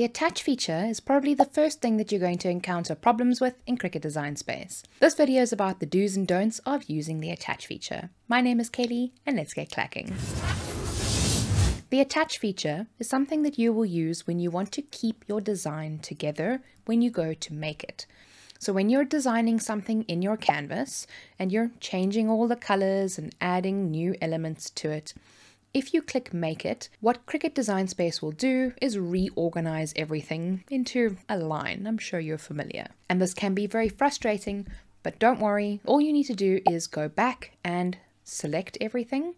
The attach feature is probably the first thing that you're going to encounter problems with in Cricut Design Space. This video is about the do's and don'ts of using the attach feature. My name is Kelly and let's get clacking. The attach feature is something that you will use when you want to keep your design together when you go to make it. So when you're designing something in your canvas and you're changing all the colors and adding new elements to it, if you click Make It, what Cricut Design Space will do is reorganize everything into a line. I'm sure you're familiar. And this can be very frustrating, but don't worry. All you need to do is go back and select everything,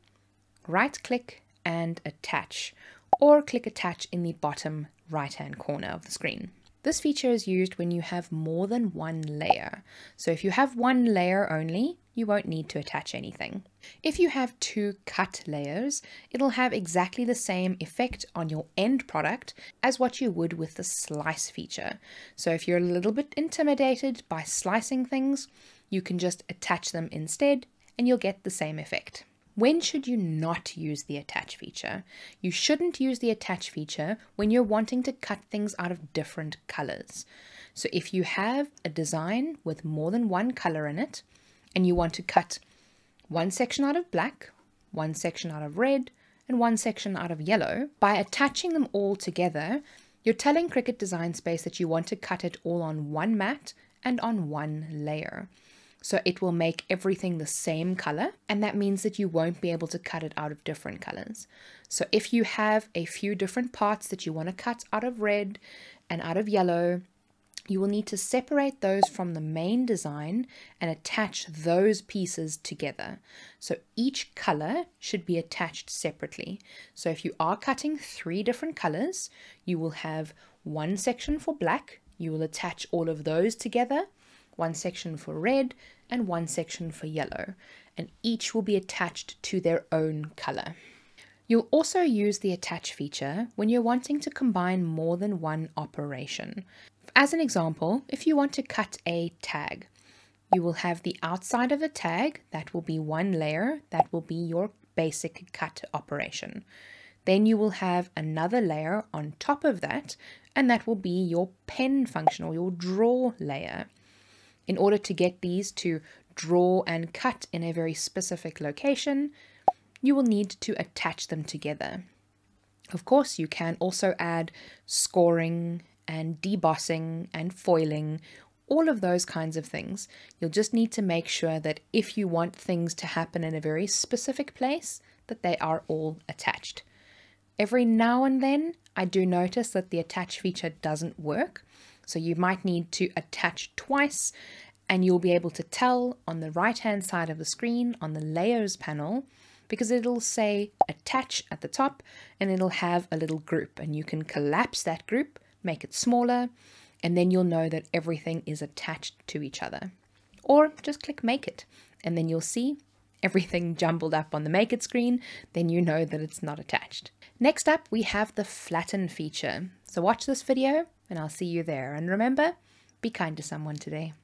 right click and attach, or click attach in the bottom right hand corner of the screen. This feature is used when you have more than one layer. So if you have one layer only, you won't need to attach anything. If you have two cut layers, it'll have exactly the same effect on your end product as what you would with the slice feature. So if you're a little bit intimidated by slicing things, you can just attach them instead and you'll get the same effect. When should you not use the attach feature? You shouldn't use the attach feature when you're wanting to cut things out of different colors. So if you have a design with more than one color in it, and you want to cut one section out of black, one section out of red, and one section out of yellow, by attaching them all together, you're telling Cricut Design Space that you want to cut it all on one mat and on one layer. So it will make everything the same color, and that means that you won't be able to cut it out of different colors. So if you have a few different parts that you want to cut out of red and out of yellow, you will need to separate those from the main design and attach those pieces together. So each color should be attached separately. So if you are cutting three different colors, you will have one section for black, you will attach all of those together, one section for red, and one section for yellow, and each will be attached to their own color. You'll also use the attach feature when you're wanting to combine more than one operation. As an example, if you want to cut a tag, you will have the outside of the tag, that will be one layer, that will be your basic cut operation. Then you will have another layer on top of that, and that will be your pen function or your draw layer. In order to get these to draw and cut in a very specific location, you will need to attach them together. Of course, you can also add scoring and debossing and foiling, all of those kinds of things. You'll just need to make sure that if you want things to happen in a very specific place, that they are all attached. Every now and then, I do notice that the attach feature doesn't work. So you might need to attach twice and you'll be able to tell on the right hand side of the screen on the layers panel because it'll say attach at the top and it'll have a little group and you can collapse that group make it smaller, and then you'll know that everything is attached to each other. Or just click make it, and then you'll see everything jumbled up on the make it screen, then you know that it's not attached. Next up, we have the flatten feature. So watch this video and I'll see you there. And remember, be kind to someone today.